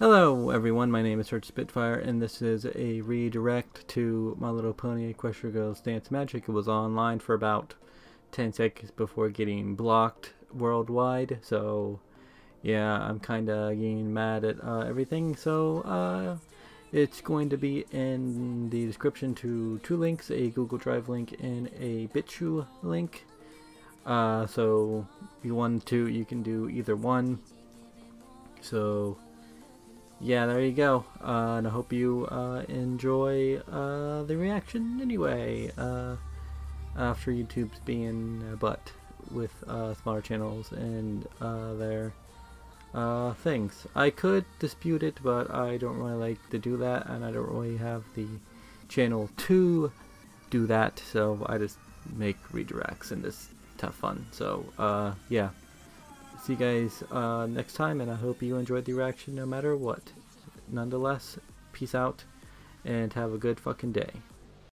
Hello everyone, my name is Search Spitfire and this is a redirect to My Little Pony Equestria Girls Dance Magic. It was online for about 10 seconds before getting blocked worldwide, so yeah, I'm kinda getting mad at uh, everything, so uh, it's going to be in the description to two links, a Google Drive link and a BitChute link. Uh, so if you want to, you can do either one. So yeah, there you go. Uh, and I hope you uh, enjoy uh, the reaction anyway. Uh, after YouTube's being a butt with uh, smaller channels and uh, their things. I could dispute it, but I don't really like to do that, and I don't really have the channel to do that, so I just make redirects and it's tough fun. So, yeah see you guys uh, next time, and I hope you enjoyed the reaction no matter what. Nonetheless, peace out, and have a good fucking day.